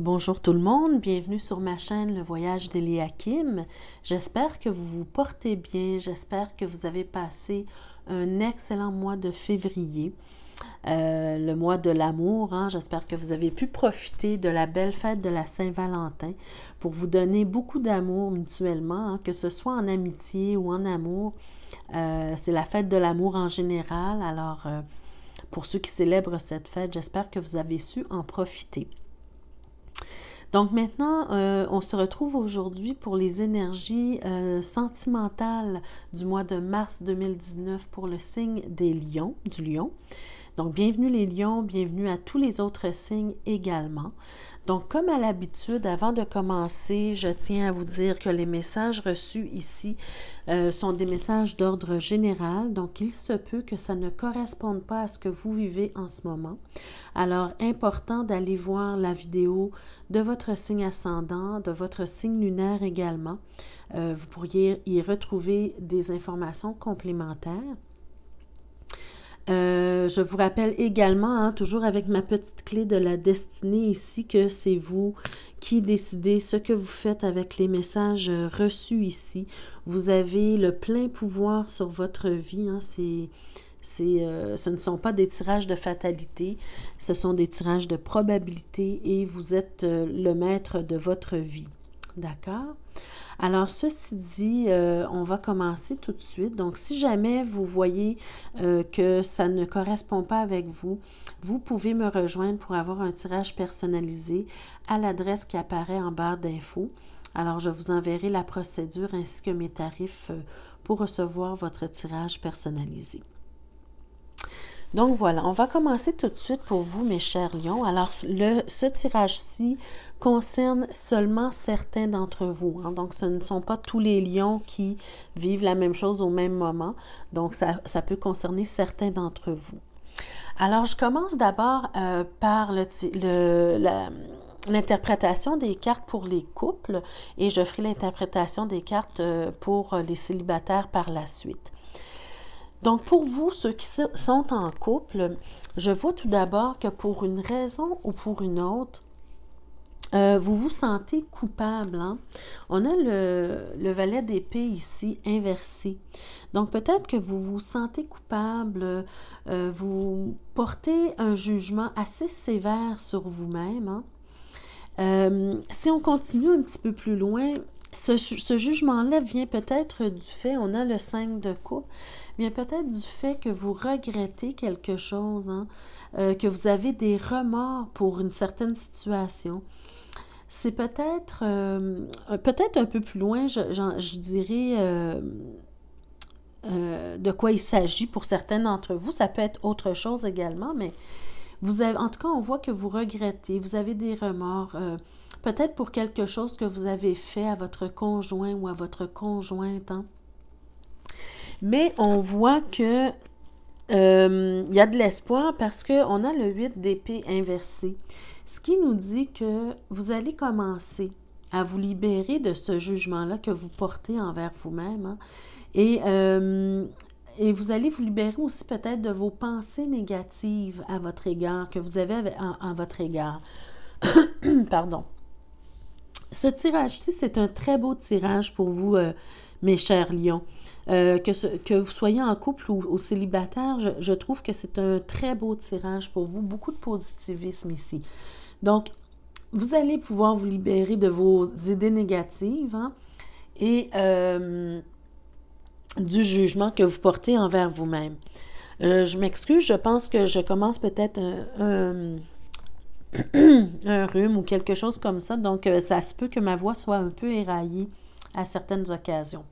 Bonjour tout le monde, bienvenue sur ma chaîne Le Voyage d'Eliakim. J'espère que vous vous portez bien, j'espère que vous avez passé un excellent mois de février, euh, le mois de l'amour. Hein. J'espère que vous avez pu profiter de la belle fête de la Saint-Valentin pour vous donner beaucoup d'amour mutuellement, hein, que ce soit en amitié ou en amour. Euh, c'est la fête de l'amour en général, alors euh, pour ceux qui célèbrent cette fête, j'espère que vous avez su en profiter. Donc maintenant, euh, on se retrouve aujourd'hui pour les énergies euh, sentimentales du mois de mars 2019 pour le signe des lions, du lion. Donc bienvenue les lions, bienvenue à tous les autres signes également. Donc, comme à l'habitude, avant de commencer, je tiens à vous dire que les messages reçus ici euh, sont des messages d'ordre général. Donc, il se peut que ça ne corresponde pas à ce que vous vivez en ce moment. Alors, important d'aller voir la vidéo de votre signe ascendant, de votre signe lunaire également. Euh, vous pourriez y retrouver des informations complémentaires. Euh, je vous rappelle également, hein, toujours avec ma petite clé de la destinée ici, que c'est vous qui décidez ce que vous faites avec les messages reçus ici. Vous avez le plein pouvoir sur votre vie. Hein, euh, ce ne sont pas des tirages de fatalité, ce sont des tirages de probabilité et vous êtes euh, le maître de votre vie. D'accord? Alors, ceci dit, euh, on va commencer tout de suite. Donc, si jamais vous voyez euh, que ça ne correspond pas avec vous, vous pouvez me rejoindre pour avoir un tirage personnalisé à l'adresse qui apparaît en barre d'infos. Alors, je vous enverrai la procédure ainsi que mes tarifs euh, pour recevoir votre tirage personnalisé. Donc voilà, on va commencer tout de suite pour vous, mes chers lions. Alors, le, ce tirage-ci concerne seulement certains d'entre vous. Hein. Donc, ce ne sont pas tous les lions qui vivent la même chose au même moment. Donc, ça, peut concerner certains d'entre vous. Alors, je commence d'abord euh, par l'interprétation des cartes pour les couples et je ferai l'interprétation des cartes euh, pour les célibataires par la suite. Donc, pour vous, ceux qui sont en couple, je vois tout d'abord que pour une raison ou pour une autre, euh, vous vous sentez coupable. Hein? On a le, valet d'épée ici inversé. Donc peut-être que vous vous sentez coupable, euh, vous portez un jugement assez sévère sur vous-même. Hein? Euh, si on continue un petit peu plus loin, ce, jugement-là vient peut-être du fait, on a le 5 de coupe, vient peut-être du fait que vous regrettez quelque chose, hein? que vous avez des remords pour une certaine situation c'est peut-être euh, un peu plus loin, je, dirais euh, euh, de quoi il s'agit pour certains d'entre vous. Ça peut être autre chose également, mais vous avez, en tout cas, on voit que vous regrettez, vous avez des remords, peut-être pour quelque chose que vous avez fait à votre conjoint ou à votre conjointe. Hein. Mais on voit que il y a de l'espoir parce qu'on a le 8 d'épée inversé. Ce qui nous dit que vous allez commencer à vous libérer de ce jugement-là que vous portez envers vous-même. Hein. et, euh, et, vous allez vous libérer aussi peut-être de vos pensées négatives à votre égard, que vous avez en, votre égard. Pardon. Ce tirage-ci, c'est un très beau tirage pour vous, euh, mes chers lions. Euh, que, vous soyez en couple ou, célibataire, je, trouve que c'est un très beau tirage pour vous. Beaucoup de positivisme ici. Donc, vous allez pouvoir vous libérer de vos idées négatives hein, et euh, du jugement que vous portez envers vous-même. Euh, je m'excuse, je pense que je commence peut-être un, rhume ou quelque chose comme ça, donc ça se peut que ma voix soit un peu éraillée à certaines occasions.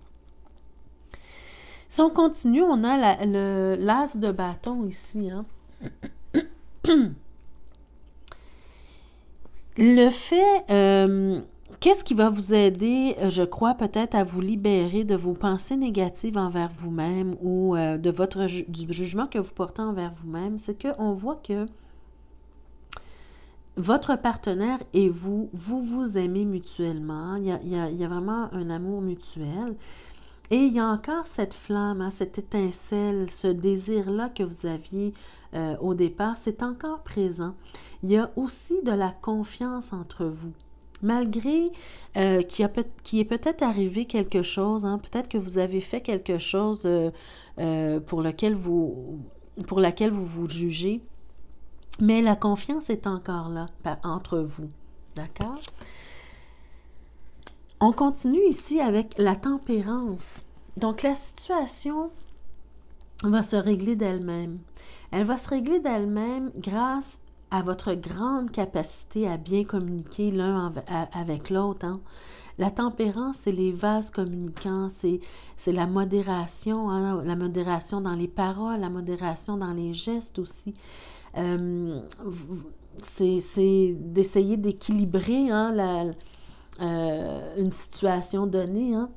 Si on continue, on a l'as de bâton ici. Hein. Le fait, euh, qu'est-ce qui va vous aider, euh, je crois, peut-être à vous libérer de vos pensées négatives envers vous-même ou euh, de votre du jugement que vous portez envers vous-même, c'est qu'on voit que votre partenaire et vous, vous vous aimez mutuellement. Il y a, vraiment un amour mutuel. Et il y a encore cette flamme, hein, cette étincelle, ce désir-là que vous aviez euh, au départ, c'est encore présent. Il y a aussi de la confiance entre vous. Malgré euh, qu'il est peut-être arrivé quelque chose, hein, peut-être que vous avez fait quelque chose euh, pour, lequel vous, pour laquelle vous vous jugez, mais la confiance est encore là entre vous. D'accord? On continue ici avec la tempérance. Donc la situation va se régler d'elle-même. Elle va se régler d'elle-même grâce à votre grande capacité à bien communiquer l'un avec l'autre. Hein. La tempérance, c'est les vases communicants, c'est la modération, hein, la modération dans les paroles, la modération dans les gestes aussi. Euh, c'est d'essayer d'équilibrer hein, euh, une situation donnée. Hein.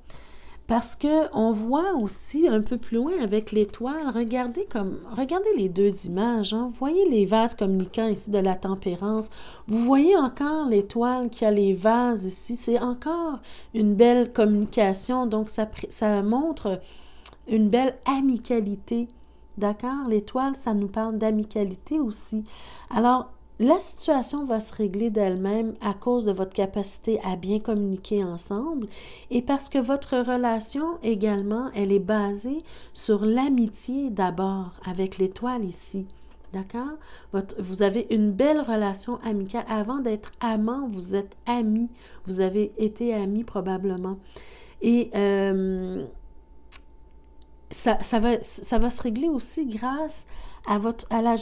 Parce que on voit aussi un peu plus loin avec l'étoile, regardez comme regardez les deux images, hein. voyez les vases communicants ici de la tempérance. Vous voyez encore l'étoile qui a les vases ici, c'est encore une belle communication, donc ça, ça montre une belle amicalité. D'accord? L'étoile, ça nous parle d'amicalité aussi. Alors, la situation va se régler d'elle-même à cause de votre capacité à bien communiquer ensemble et parce que votre relation également, elle est basée sur l'amitié d'abord avec l'étoile ici. D'accord? Vous avez une belle relation amicale. Avant d'être amant, vous êtes amis. Vous avez été amis probablement. Et euh, ça, va, ça va se régler aussi grâce votre, à, la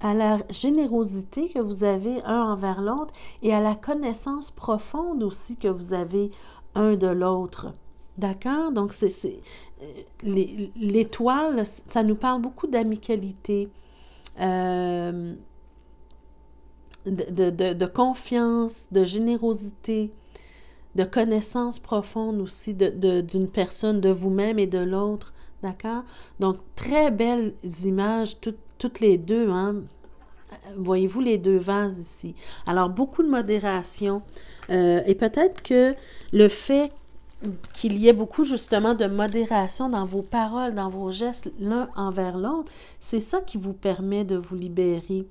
à la générosité que vous avez un envers l'autre et à la connaissance profonde aussi que vous avez un de l'autre. D'accord? Donc, c'est euh, l'étoile, ça nous parle beaucoup d'amicalité, euh, de, de, de, confiance, de générosité, de connaissance profonde aussi d'une personne, de vous-même et de l'autre. D'accord? Donc, très belles images, toutes les deux. Hein? Voyez-vous les deux vases ici? Alors, beaucoup de modération. Euh, et peut-être que le fait qu'il y ait beaucoup justement de modération dans vos paroles, dans vos gestes l'un envers l'autre, c'est ça qui vous permet de vous libérer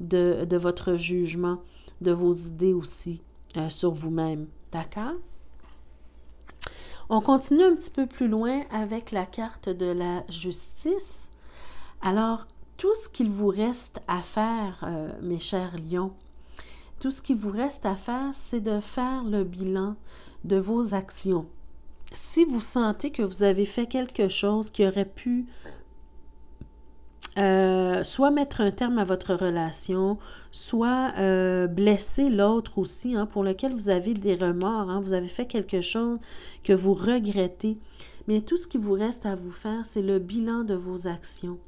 de, votre jugement, de vos idées aussi euh, sur vous-même. D'accord? On continue un petit peu plus loin avec la carte de la justice. Alors, tout ce qu'il vous reste à faire, euh, mes chers lions, tout ce qu'il vous reste à faire, c'est de faire le bilan de vos actions. Si vous sentez que vous avez fait quelque chose qui aurait pu euh, soit mettre un terme à votre relation, soit euh, blesser l'autre aussi, hein, pour lequel vous avez des remords, hein. vous avez fait quelque chose que vous regrettez. Mais tout ce qui vous reste à vous faire, c'est le bilan de vos actions,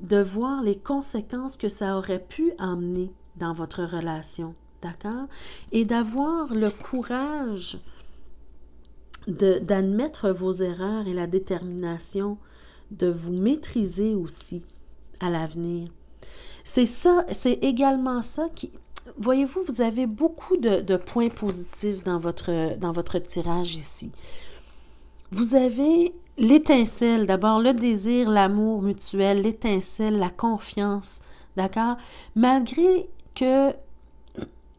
de voir les conséquences que ça aurait pu emmener dans votre relation, d'accord? Et d'avoir le courage d'admettre vos erreurs et la détermination de vous maîtriser aussi à l'avenir. C'est ça, c'est également ça qui... Voyez-vous, vous avez beaucoup de, points positifs dans votre, dans votre tirage ici. Vous avez l'étincelle, d'abord le désir, l'amour mutuel, l'étincelle, la confiance, d'accord? Malgré que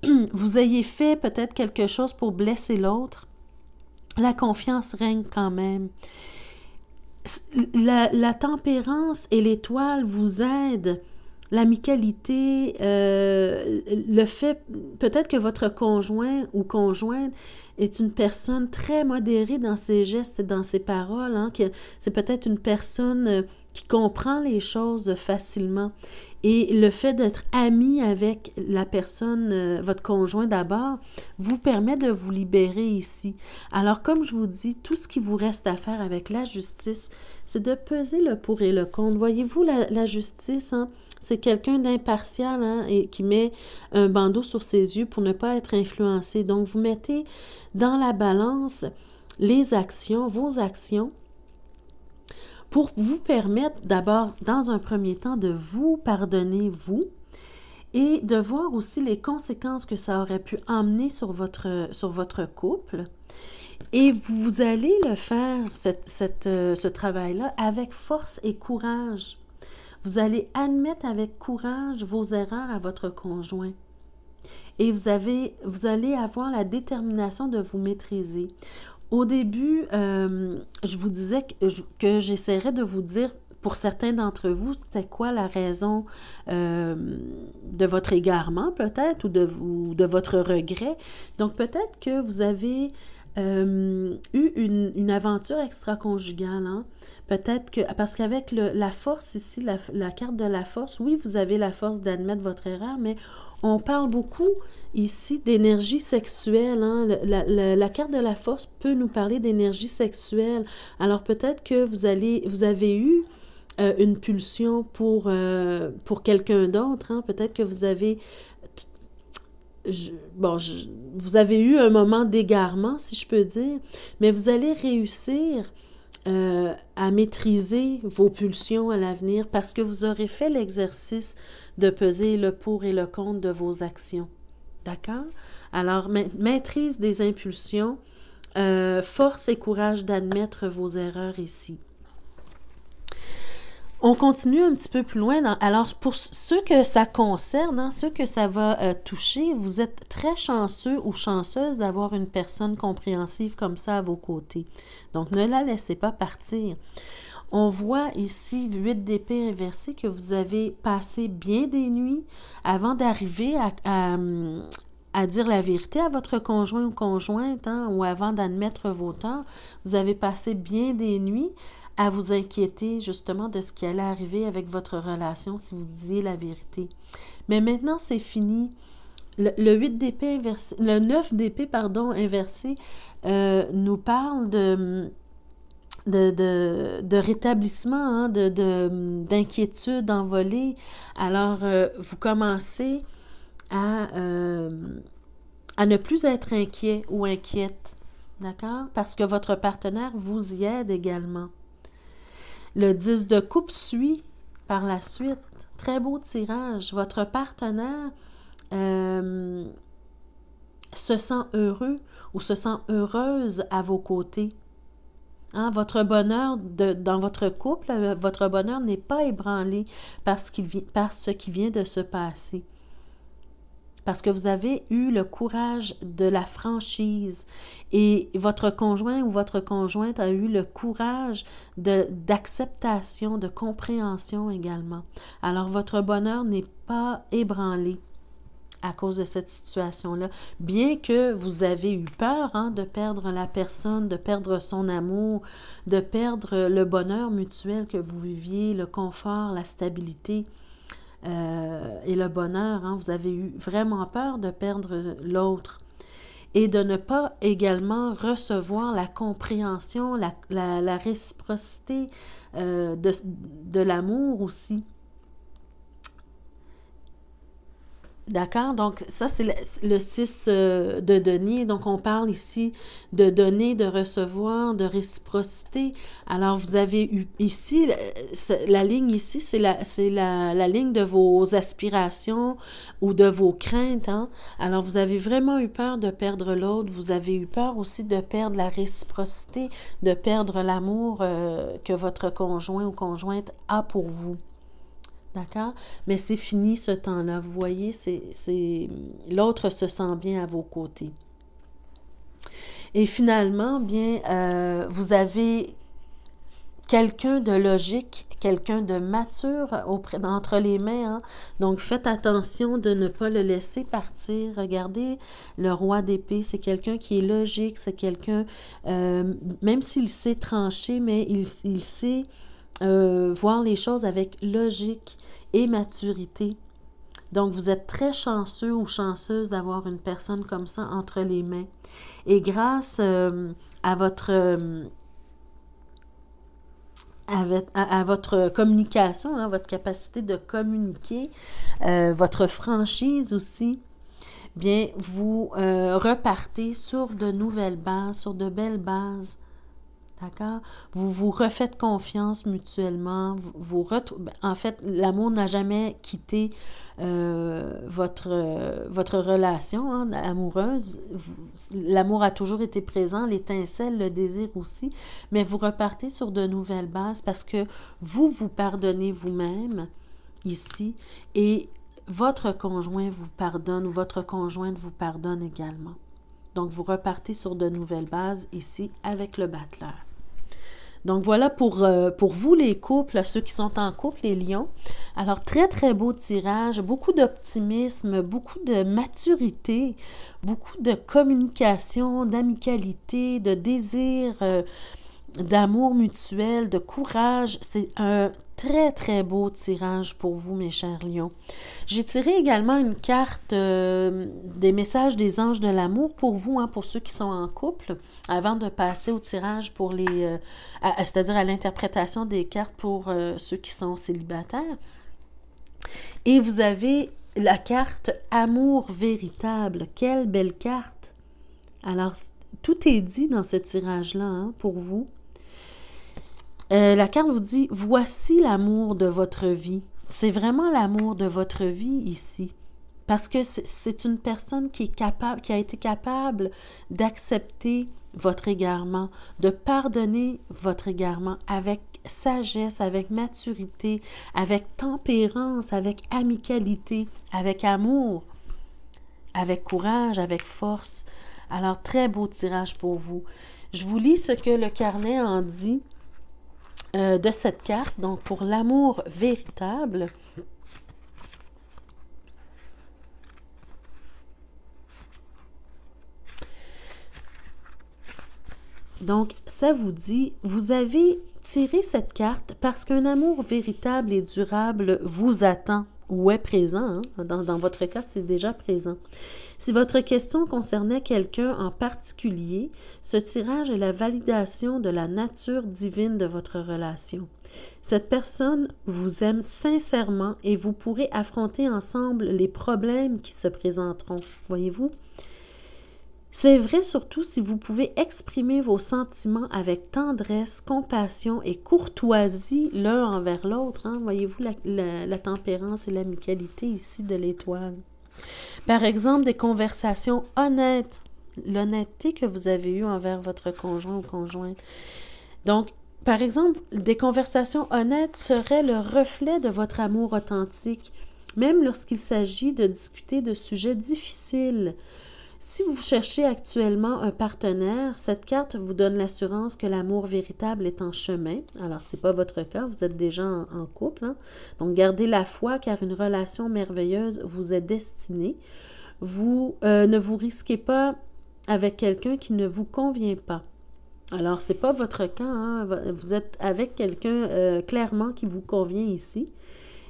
vous ayez fait peut-être quelque chose pour blesser l'autre, la confiance règne quand même la, tempérance et l'étoile vous aident. L'amicalité, euh, le fait, peut-être que votre conjoint ou conjointe est une personne très modérée dans ses gestes et dans ses paroles, hein, que c'est peut-être une personne euh, qui comprend les choses facilement. Et le fait d'être ami avec la personne, euh, votre conjoint d'abord, vous permet de vous libérer ici. Alors, comme je vous dis, tout ce qui vous reste à faire avec la justice, c'est de peser le pour et le contre. Voyez-vous, la, justice, hein, c'est quelqu'un d'impartial hein, et qui met un bandeau sur ses yeux pour ne pas être influencé. Donc, vous mettez dans la balance les actions, vos actions, pour vous permettre d'abord, dans un premier temps, de vous pardonner, vous, et de voir aussi les conséquences que ça aurait pu emmener sur votre, couple. Et vous allez le faire, euh, ce travail-là, avec force et courage. vous allez admettre avec courage vos erreurs à votre conjoint. Et vous allez avoir la détermination de vous maîtriser. Au début, euh, je vous disais que, que j'essaierais de vous dire pour certains d'entre vous, c'était quoi la raison euh, de votre égarement peut-être ou de, de votre regret. Donc peut-être que vous avez euh, eu une, aventure extra-conjugale. Hein. Peut-être que, parce qu'avec la force ici, la, la, carte de la force, oui, vous avez la force d'admettre votre erreur, mais on parle beaucoup ici d'énergie sexuelle. Hein. La, carte de la force peut nous parler d'énergie sexuelle. Alors peut-être que vous, allez, vous avez eu euh, une pulsion pour, euh, quelqu'un d'autre. Hein. Peut-être que vous avez... bon, vous avez eu un moment d'égarement, si je peux dire, mais vous allez réussir euh, à maîtriser vos pulsions à l'avenir parce que vous aurez fait l'exercice de peser le pour et le contre de vos actions. D'accord? Alors, maîtrise des impulsions, force et courage d'admettre vos erreurs ici. On continue un petit peu plus loin. alors, pour ceux que ça concerne, hein, ceux que ça va euh, toucher, vous êtes très chanceux ou chanceuse d'avoir une personne compréhensive comme ça à vos côtés. Donc, ne la laissez pas partir. On voit ici l'huile d'épée inversée que vous avez passé bien des nuits avant d'arriver à, dire la vérité à votre conjoint ou conjointe, hein, ou avant d'admettre vos torts. Vous avez passé bien des nuits à vous inquiéter justement de ce qui allait arriver avec votre relation si vous disiez la vérité. Mais maintenant, c'est fini. Le, 8 d'épée inversé, le 9 d'épée, pardon, inversé, euh, nous parle de, de, rétablissement, hein, de, d'inquiétude envolée. Alors, euh, vous commencez à, euh, à ne plus être inquiet ou inquiète. D'accord? Parce que votre partenaire vous y aide également. Le 10 de coupe suit par la suite. Très beau tirage. Votre partenaire euh, se sent heureux ou se sent heureuse à vos côtés. Hein, votre bonheur dans votre couple, euh, votre bonheur n'est pas ébranlé par ce qui vient de se passer parce que vous avez eu le courage de la franchise et votre conjoint ou votre conjointe a eu le courage d'acceptation, de, compréhension également. Alors votre bonheur n'est pas ébranlé à cause de cette situation-là. Bien que vous avez eu peur hein, de perdre la personne, de perdre son amour, de perdre le bonheur mutuel que vous viviez, le confort, la stabilité, euh, et le bonheur. Hein. Vous avez eu vraiment peur de perdre l'autre et de ne pas également recevoir la compréhension, la, réciprocité euh, de, de l'amour aussi. D'accord? Donc, ça, c'est le 6 euh, de donner. Donc, on parle ici de donner, de recevoir, de réciprocité. Alors, vous avez eu ici, la ligne ici, c'est la, la, la, ligne de vos aspirations ou de vos craintes. Hein? Alors, vous avez vraiment eu peur de perdre l'autre. Vous avez eu peur aussi de perdre la réciprocité, de perdre l'amour euh, que votre conjoint ou conjointe a pour vous. D'accord? Mais c'est fini ce temps-là. Vous voyez, c'est l'autre se sent bien à vos côtés. Et finalement, bien, euh, vous avez quelqu'un de logique, quelqu'un de mature auprès, entre les mains. Hein. Donc, faites attention de ne pas le laisser partir. Regardez le roi d'épée, c'est quelqu'un qui est logique, c'est quelqu'un, euh, même s'il sait trancher, mais il, il sait euh, voir les choses avec logique et maturité. Donc, vous êtes très chanceux ou chanceuse d'avoir une personne comme ça entre les mains. Et grâce euh, à votre... Euh, à, votre communication, hein, votre capacité de communiquer, votre franchise aussi, bien, vous repartez sur de nouvelles bases, sur de belles bases D'accord? Vous vous refaites confiance mutuellement. Vous, vous ben, en fait, l'amour n'a jamais quitté euh, votre, relation hein, amoureuse. L'amour a toujours été présent, l'étincelle, le désir aussi, mais vous repartez sur de nouvelles bases parce que vous vous pardonnez vous-même ici et votre conjoint vous pardonne ou votre conjointe vous pardonne également. Donc, vous repartez sur de nouvelles bases ici avec le battleur. Donc voilà pour, euh, vous les couples, ceux qui sont en couple, les lions. Alors très très beau tirage, beaucoup d'optimisme, beaucoup de maturité, beaucoup de communication, d'amicalité, de désir, euh, d'amour mutuel, de courage. C'est un très, très beau tirage pour vous, mes chers lions. J'ai tiré également une carte euh, des messages des anges de l'amour pour vous, hein, pour ceux qui sont en couple, avant de passer au tirage pour les... Euh, c'est-à-dire à, l'interprétation des cartes pour euh, ceux qui sont célibataires. Et vous avez la carte Amour véritable. Quelle belle carte! Alors, tout est dit dans ce tirage-là hein, pour vous. Euh, la carte vous dit Voici l'amour de votre vie. C'est vraiment l'amour de votre vie ici. Parce que c'est une personne qui est capable, qui a été capable d'accepter votre égarement, de pardonner votre égarement avec sagesse, avec maturité, avec tempérance, avec amicalité, avec amour, avec courage, avec force. Alors, très beau tirage pour vous. Je vous lis ce que le carnet en dit. Euh, de cette carte, donc pour l'amour véritable. Donc, ça vous dit, vous avez tiré cette carte parce qu'un amour véritable et durable vous attend ou est présent. Hein. Dans, dans, votre cas, c'est déjà présent. Si votre question concernait quelqu'un en particulier, ce tirage est la validation de la nature divine de votre relation. Cette personne vous aime sincèrement et vous pourrez affronter ensemble les problèmes qui se présenteront. Voyez-vous? C'est vrai surtout si vous pouvez exprimer vos sentiments avec tendresse, compassion et courtoisie l'un envers l'autre. Hein. Voyez-vous la, la tempérance et l'amicalité ici de l'étoile. Par exemple, des conversations honnêtes, l'honnêteté que vous avez eue envers votre conjoint ou conjointe. Donc, par exemple, des conversations honnêtes seraient le reflet de votre amour authentique, même lorsqu'il s'agit de discuter de sujets difficiles si vous cherchez actuellement un partenaire, cette carte vous donne l'assurance que l'amour véritable est en chemin. Alors, ce n'est pas votre cas, vous êtes déjà en, couple. Hein. Donc, gardez la foi car une relation merveilleuse vous est destinée. Vous euh, ne vous risquez pas avec quelqu'un qui ne vous convient pas. Alors, ce n'est pas votre cas. Hein. Vous êtes avec quelqu'un euh, clairement qui vous convient ici.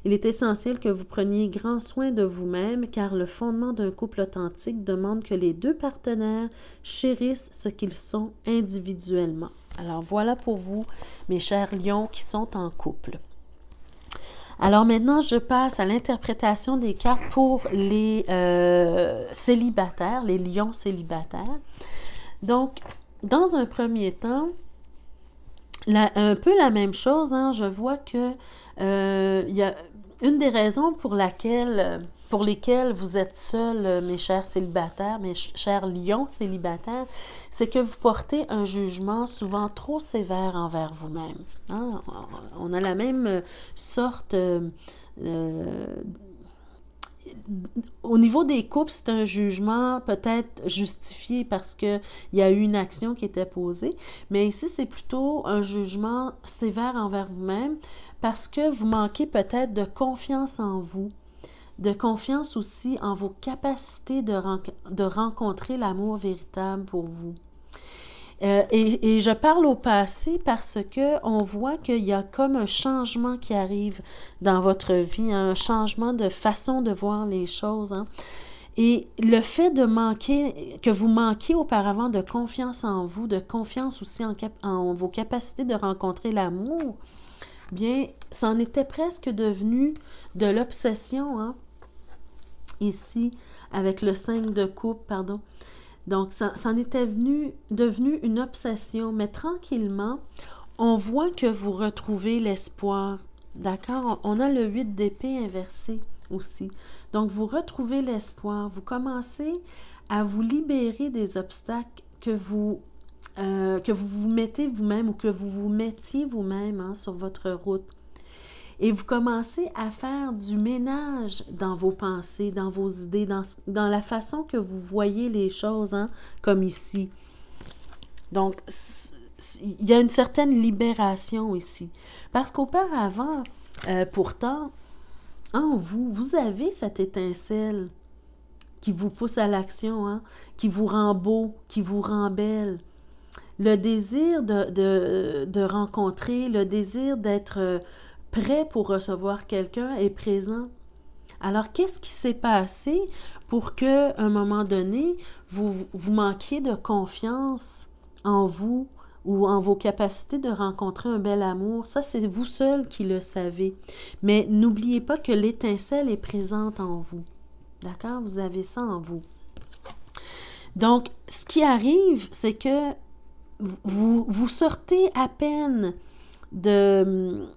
Il est essentiel que vous preniez grand soin de vous-même car le fondement d'un couple authentique demande que les deux partenaires chérissent ce qu'ils sont individuellement. Alors voilà pour vous, mes chers lions qui sont en couple. Alors maintenant, je passe à l'interprétation des cartes pour les euh, célibataires, les lions célibataires. Donc, dans un premier temps, un peu la même chose, hein, je vois que euh, y a une des raisons pour, laquelle, pour lesquelles vous êtes seul, mes chers célibataires, mes chers lions célibataires, c'est que vous portez un jugement souvent trop sévère envers vous-même. Hein? On a la même sorte... Euh, au niveau des couples, c'est un jugement peut-être justifié parce qu'il y a eu une action qui était posée, mais ici, c'est plutôt un jugement sévère envers vous-même parce que vous manquez peut-être de confiance en vous, de confiance aussi en vos capacités de, rencontrer l'amour véritable pour vous. Euh, et, je parle au passé parce que on voit qu'il y a comme un changement qui arrive dans votre vie, un changement de façon de voir les choses. Hein. Et le fait de manquer, que vous manquiez auparavant de confiance en vous, de confiance aussi en vos capacités de rencontrer l'amour, bien, c'en était presque devenu de l'obsession, hein? ici, avec le 5 de coupe, pardon. Donc, ça, était venu, devenu une obsession, mais tranquillement, on voit que vous retrouvez l'espoir. D'accord? On a le 8 d'épée inversé. aussi. Donc, vous retrouvez l'espoir, vous commencez à vous libérer des obstacles que vous, euh, que vous vous mettez vous-même ou que vous vous mettiez vous-même hein, sur votre route. Et vous commencez à faire du ménage dans vos pensées, dans vos idées, dans, dans la façon que vous voyez les choses, hein, comme ici. Donc, il y a une certaine libération ici. Parce qu'auparavant, euh, pourtant, en vous, vous avez cette étincelle qui vous pousse à l'action, hein, qui vous rend beau, qui vous rend belle. Le désir de, rencontrer, le désir d'être euh, prêt pour recevoir quelqu'un est présent. Alors, qu'est-ce qui s'est passé pour que, un moment donné, vous, vous manquiez de confiance en vous, ou en vos capacités de rencontrer un bel amour, ça c'est vous seul qui le savez. Mais n'oubliez pas que l'étincelle est présente en vous. D'accord? Vous avez ça en vous. Donc, ce qui arrive, c'est que vous, sortez à peine de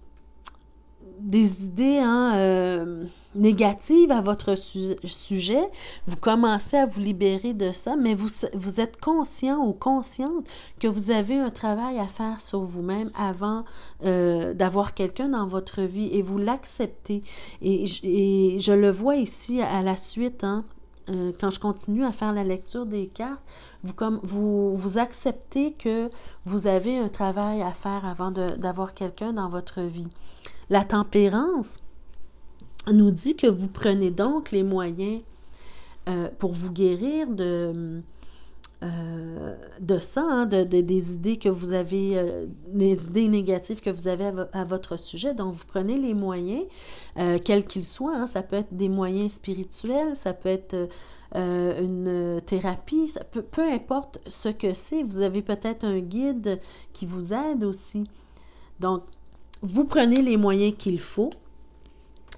des idées hein, euh, négatives à votre sujet, vous commencez à vous libérer de ça, mais vous, êtes conscient ou consciente que vous avez un travail à faire sur vous-même avant euh, d'avoir quelqu'un dans votre vie et vous l'acceptez. Et, je le vois ici à la suite, hein, euh, quand je continue à faire la lecture des cartes, vous, comme, vous, vous acceptez que vous avez un travail à faire avant d'avoir quelqu'un dans votre vie. La tempérance, nous dit que vous prenez donc les moyens euh, pour vous guérir de, euh, de ça, hein, de, des idées que vous avez, euh, des idées négatives que vous avez à, votre sujet. Donc, vous prenez les moyens, quels qu'ils soient. Hein. ça peut être des moyens spirituels, ça peut être une thérapie, peu importe ce que c'est. Vous avez peut-être un guide qui vous aide aussi. Donc, vous prenez les moyens qu'il faut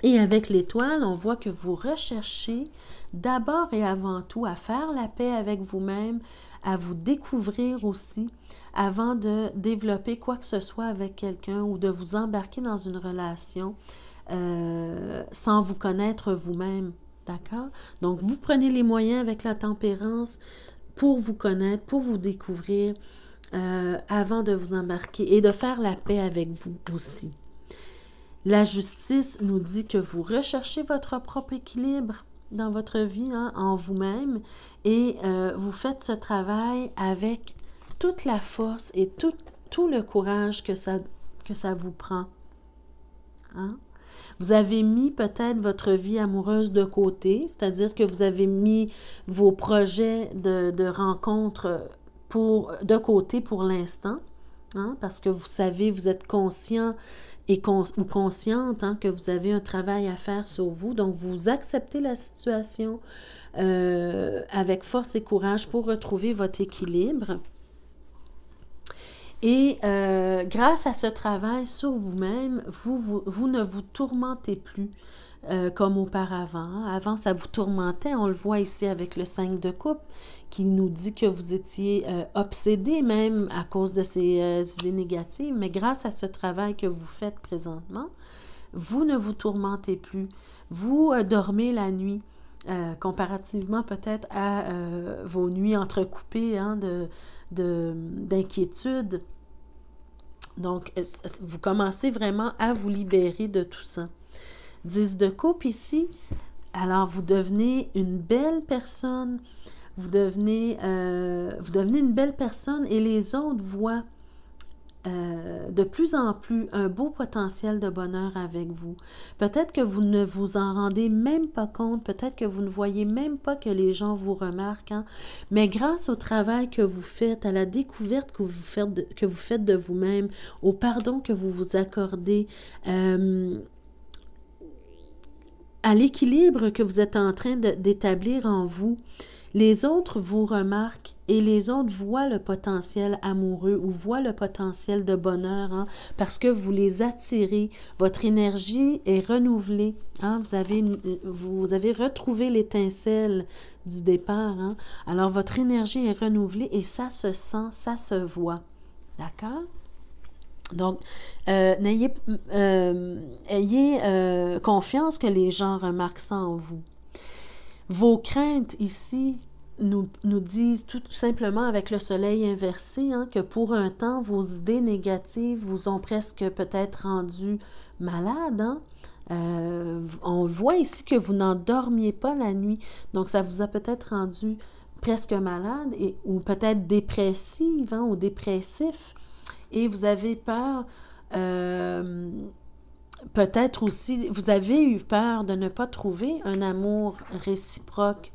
et avec l'étoile, on voit que vous recherchez d'abord et avant tout à faire la paix avec vous-même, à vous découvrir aussi, avant de développer quoi que ce soit avec quelqu'un ou de vous embarquer dans une relation euh, sans vous connaître vous-même. D'accord? Donc, vous prenez les moyens avec la tempérance pour vous connaître, pour vous découvrir, euh, avant de vous embarquer et de faire la paix avec vous aussi. La justice nous dit que vous recherchez votre propre équilibre dans votre vie, hein, en vous-même, et euh, vous faites ce travail avec toute la force et tout, le courage que ça, vous prend. Hein. Vous avez mis peut-être votre vie amoureuse de côté, c'est-à-dire que vous avez mis vos projets de, de rencontre pour, de côté pour l'instant, hein, parce que vous savez, vous êtes conscient et ou consciente hein, que vous avez un travail à faire sur vous. Donc, vous acceptez la situation euh, avec force et courage pour retrouver votre équilibre. Et euh, grâce à ce travail sur vous-même, vous, vous, ne vous tourmentez plus. Euh, comme auparavant. Avant, ça vous tourmentait. On le voit ici avec le 5 de coupe qui nous dit que vous étiez euh, obsédé même à cause de ces euh, idées négatives. Mais grâce à ce travail que vous faites présentement, vous ne vous tourmentez plus. Vous dormez la nuit. comparativement peut-être à vos nuits entrecoupées hein, d'inquiétude. Donc, vous commencez vraiment à vous libérer de tout ça. 10 de coupe ici. Alors, vous devenez une belle personne. Vous devenez, euh, vous devenez une belle personne et les autres voient euh, de plus en plus un beau potentiel de bonheur avec vous. Peut-être que vous ne vous en rendez même pas compte, peut-être que vous ne voyez même pas que les gens vous remarquent, hein. mais grâce au travail que vous faites, à la découverte que vous faites de, vous-même, au pardon que vous vous accordez, euh, à l'équilibre que vous êtes en train d'établir en vous, les autres vous remarquent et les autres voient le potentiel amoureux ou voient le potentiel de bonheur hein, parce que vous les attirez. Votre énergie est renouvelée. Hein, vous, avez, retrouvé l'étincelle du départ. Hein. Alors votre énergie est renouvelée et ça se sent, ça se voit. D'accord? Donc, euh, euh, ayez euh, confiance que les gens remarquent ça en vous. Vos craintes ici nous, disent tout simplement avec le soleil inversé hein, que pour un temps, vos idées négatives vous ont presque peut-être rendu malade. Hein. on voit ici que vous n'en dormiez pas la nuit. Donc, ça vous a peut-être rendu presque malade ou peut-être dépressive hein, ou dépressif et vous avez peur, euh, peut-être aussi, vous avez eu peur de ne pas trouver un amour réciproque.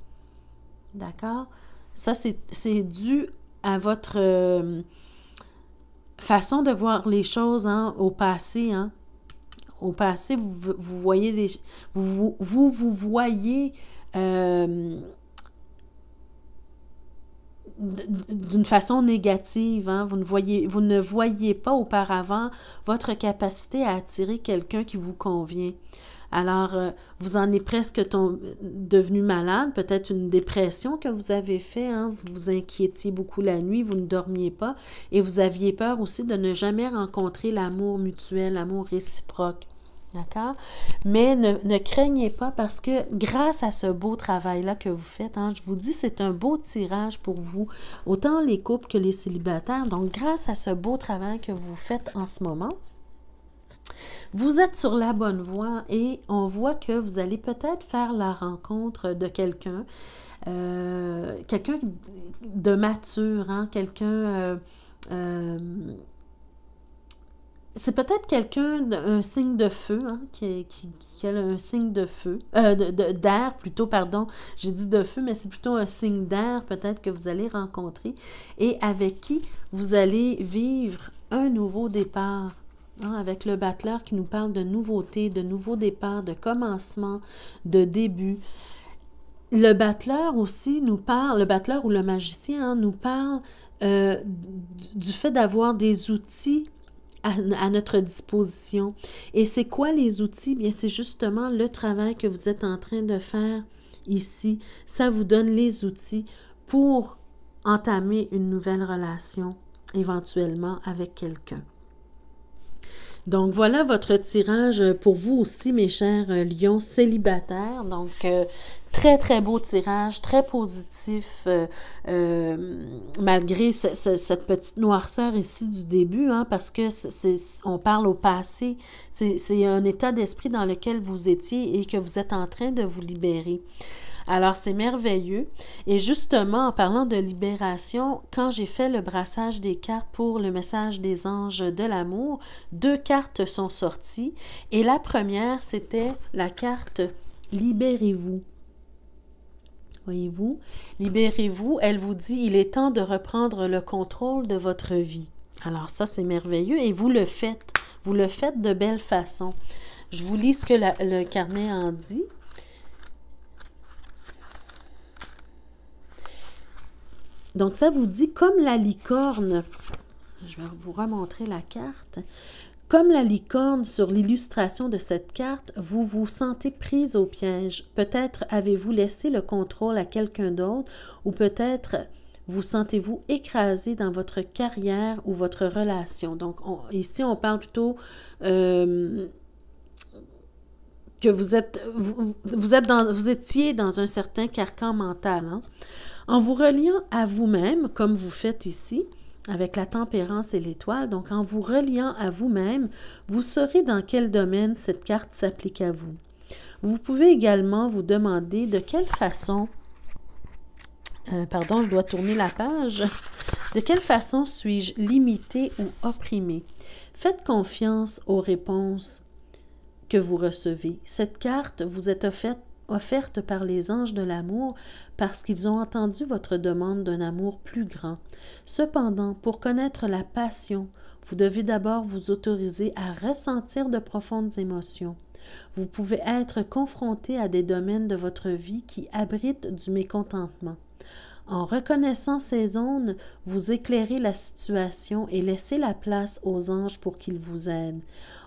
D'accord? Ça, c'est dû à votre euh, façon de voir les choses hein, au passé. Hein. Au passé, vous, vous voyez des, vous, vous, vous voyez euh, d'une façon négative. Hein. Vous, ne voyez, vous ne voyez pas auparavant votre capacité à attirer quelqu'un qui vous convient. Alors, euh, vous en êtes presque devenu malade, peut-être une dépression que vous avez fait, hein. vous vous inquiétiez beaucoup la nuit, vous ne dormiez pas et vous aviez peur aussi de ne jamais rencontrer l'amour mutuel, l'amour réciproque. D'accord? Mais ne, craignez pas parce que grâce à ce beau travail-là que vous faites, hein, je vous dis, c'est un beau tirage pour vous, autant les couples que les célibataires. Donc, grâce à ce beau travail que vous faites en ce moment, vous êtes sur la bonne voie et on voit que vous allez peut-être faire la rencontre de quelqu'un, euh, quelqu'un de mature, hein, quelqu'un... Euh, euh, c'est peut-être quelqu'un, un signe de feu, hein, qui, qui, a un signe de feu, euh, d'air plutôt, pardon. J'ai dit de feu, mais c'est plutôt un signe d'air peut-être que vous allez rencontrer et avec qui vous allez vivre un nouveau départ. Hein, avec le battleur qui nous parle de nouveauté, de nouveau départ, de commencement, de début. Le battleur aussi nous parle, le battleur ou le magicien hein, nous parle euh, du fait d'avoir des outils à, notre disposition. Et c'est quoi les outils? Bien, c'est justement le travail que vous êtes en train de faire ici. Ça vous donne les outils pour entamer une nouvelle relation éventuellement avec quelqu'un. Donc voilà votre tirage pour vous aussi, mes chers lions célibataires. Donc euh, Très, très beau tirage, très positif, euh, euh, malgré cette petite noirceur ici du début, hein, parce que c'est, on parle au passé. C'est un état d'esprit dans lequel vous étiez et que vous êtes en train de vous libérer. Alors, c'est merveilleux. Et justement, en parlant de libération, quand j'ai fait le brassage des cartes pour le message des anges de l'amour, deux cartes sont sorties. Et la première, c'était la carte Libérez-vous. Voyez-vous, libérez-vous. Elle vous dit, il est temps de reprendre le contrôle de votre vie. Alors ça, c'est merveilleux et vous le faites. Vous le faites de belle façon. Je vous lis ce que le carnet en dit. Donc ça vous dit comme la licorne. Je vais vous remontrer la carte. Comme la licorne sur l'illustration de cette carte, vous vous sentez prise au piège. Peut-être avez-vous laissé le contrôle à quelqu'un d'autre ou peut-être vous sentez-vous écrasé dans votre carrière ou votre relation. Donc ici, on parle plutôt euh, que vous êtes, vous, êtes dans, vous étiez dans un certain carcan mental. Hein. En vous reliant à vous-même, comme vous faites ici, avec la tempérance et l'étoile. Donc, en vous reliant à vous-même, vous saurez dans quel domaine cette carte s'applique à vous. Vous pouvez également vous demander de quelle façon, euh, pardon, je dois tourner la page, de quelle façon suis-je limité ou opprimé? Faites confiance aux réponses que vous recevez. Cette carte vous est offerte offerte par les anges de l'amour parce qu'ils ont entendu votre demande d'un amour plus grand. Cependant, pour connaître la passion, vous devez d'abord vous autoriser à ressentir de profondes émotions. Vous pouvez être confronté à des domaines de votre vie qui abritent du mécontentement. En reconnaissant ces zones, vous éclairez la situation et laissez la place aux anges pour qu'ils vous aident.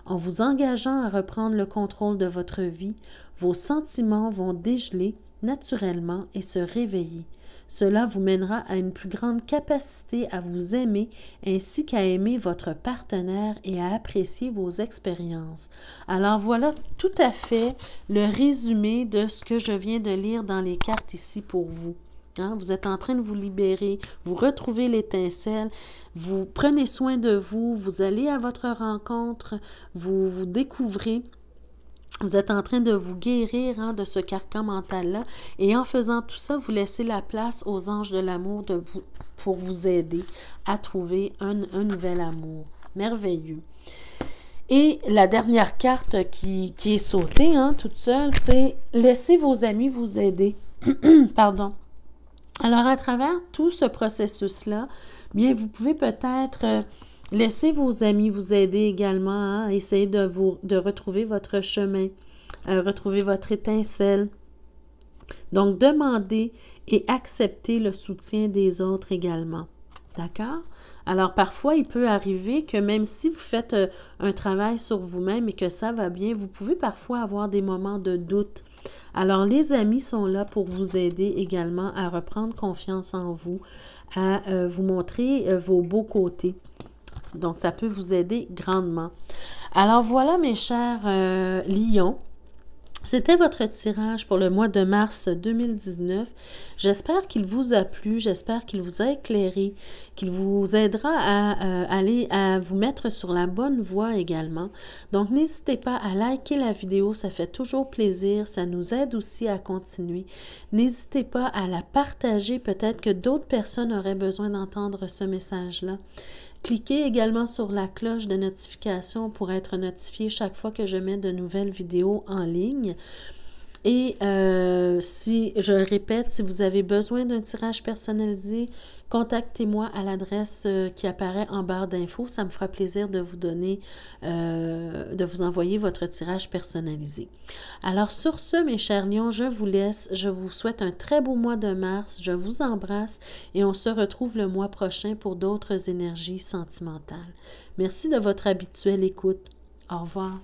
En vous engageant à reprendre le contrôle de votre vie, vos sentiments vont dégeler naturellement et se réveiller. Cela vous mènera à une plus grande capacité à vous aimer ainsi qu'à aimer votre partenaire et à apprécier vos expériences. Alors voilà tout à fait le résumé de ce que je viens de lire dans les cartes ici pour vous. Hein, vous êtes en train de vous libérer, vous retrouvez l'étincelle, vous prenez soin de vous, vous allez à votre rencontre, vous vous découvrez. Vous êtes en train de vous guérir hein, de ce carcan mental-là. Et en faisant tout ça, vous laissez la place aux anges de l'amour pour vous aider à trouver un, nouvel amour. Merveilleux. Et la dernière carte qui, est sautée hein, toute seule, c'est laissez vos amis vous aider. Pardon. Alors, à travers tout ce processus-là, bien, vous pouvez peut-être laisser vos amis vous aider également à hein, essayer de, vous, de retrouver votre chemin, euh, retrouver votre étincelle. Donc, demandez et acceptez le soutien des autres également. D'accord? Alors, parfois, il peut arriver que même si vous faites euh, un travail sur vous-même et que ça va bien, vous pouvez parfois avoir des moments de doute. Alors, les amis sont là pour vous aider également à reprendre confiance en vous, à euh, vous montrer vos beaux côtés. Donc, ça peut vous aider grandement. Alors, voilà, mes chers euh, lions. C'était votre tirage pour le mois de mars 2019. J'espère qu'il vous a plu, j'espère qu'il vous a éclairé, qu'il vous aidera à euh, aller à vous mettre sur la bonne voie également. Donc n'hésitez pas à liker la vidéo, ça fait toujours plaisir, ça nous aide aussi à continuer. N'hésitez pas à la partager, peut-être que d'autres personnes auraient besoin d'entendre ce message-là. Cliquez également sur la cloche de notification pour être notifié chaque fois que je mets de nouvelles vidéos en ligne. Et euh, si, je répète, si vous avez besoin d'un tirage personnalisé, contactez-moi à l'adresse euh, qui apparaît en barre d'infos. Ça me fera plaisir de vous donner, euh, de vous envoyer votre tirage personnalisé. Alors sur ce, mes chers lions, je vous laisse. Je vous souhaite un très beau mois de mars. Je vous embrasse et on se retrouve le mois prochain pour d'autres énergies sentimentales. Merci de votre habituelle écoute. Au revoir.